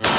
What's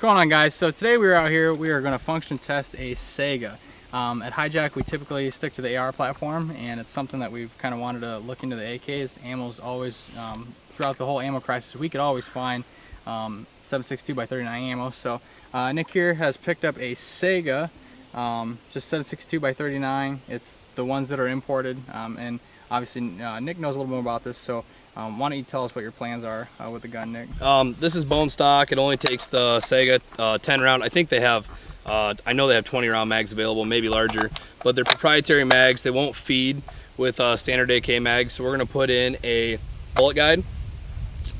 going on guys? So today we are out here, we are going to function test a Saiga. Um, at Highjak we typically stick to the AR platform and it's something that we've kind of wanted to look into the AKs. Ammo's always, um, throughout the whole ammo crisis, we could always find um, 7.62 by 39 ammo. So uh, Nick here has picked up a Saiga, um, just 7.62 by 39. It's the ones that are imported um, and obviously uh, Nick knows a little more about this so um, why don't you tell us what your plans are uh, with the gun, Nick? Um, this is bone stock. It only takes the Saiga uh, 10 round. I think they have, uh, I know they have 20 round mags available, maybe larger, but they're proprietary mags. They won't feed with uh, standard AK mags. So we're gonna put in a bullet guide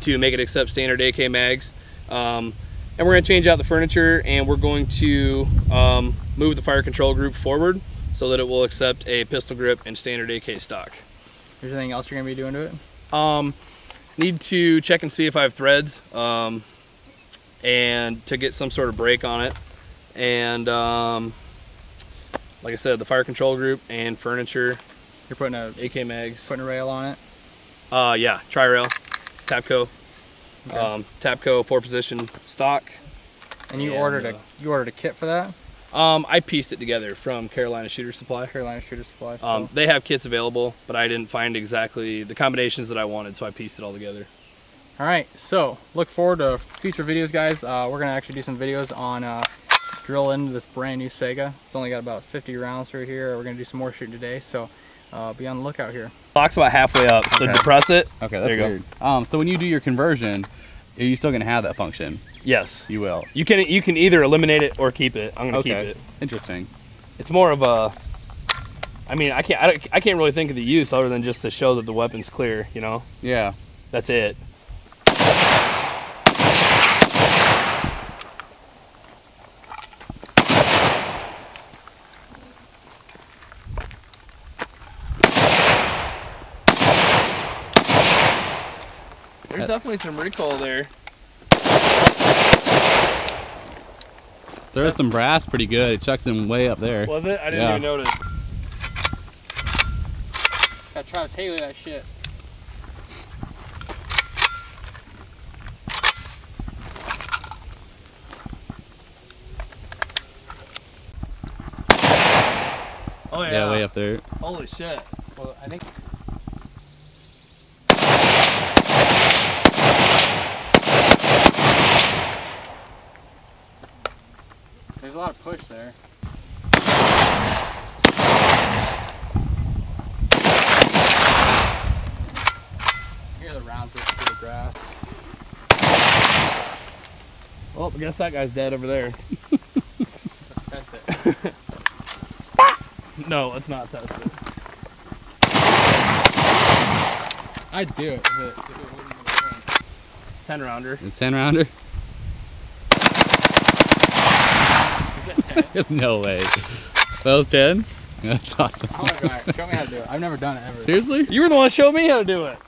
to make it accept standard AK mags. Um, and we're gonna change out the furniture and we're going to um, move the fire control group forward so that it will accept a pistol grip and standard AK stock. Is there anything else you're gonna be doing to it? Um, need to check and see if I have threads um, and to get some sort of brake on it. And um, like I said, the fire control group and furniture. You're putting a AK mags. putting a rail on it. Uh, yeah, tri-rail, Tapco, Okay. um, Tapco four position stock. and you and, ordered uh, a you ordered a kit for that? Um, I pieced it together from Carolina Shooter Supply. Carolina Shooter Supply. So. Um, they have kits available, but I didn't find exactly the combinations that I wanted, so I pieced it all together. All right, so look forward to future videos, guys. Uh, we're gonna actually do some videos on uh, drill into this brand new Saiga. It's only got about 50 rounds through here. We're gonna do some more shooting today, so uh, be on the lookout here. Lock's about halfway up, so Okay. depress it. Okay, There that's you go. Um, so when you do your conversion, are you still gonna have that function? Yes. You will. You can you can either eliminate it or keep it. I'm gonna Okay. keep it. Interesting. It's more of a. I mean, I can't I, don't- I can't really think of the use other than just to show that the weapon's clear. You know, Yeah. that's it. There's uh, definitely some recoil there. There is some brass pretty good. It chucks them way up there. Was it? I didn't Yeah. even notice. Got Travis Haley that shit. Oh yeah. way up there. Holy shit. Well, I think. There's a lot of push there. Hear the rounds rip through the grass. Oh, I guess that guy's dead over there. Let's test it. No, let's not test it. I'd do it if it, if it wasn't 10 rounder. A 10 rounder? Is that 10? no way. Those 10? That's awesome. Oh my god, show me how to do it. I've never done it ever. Seriously? You were the one that showed me how to do it.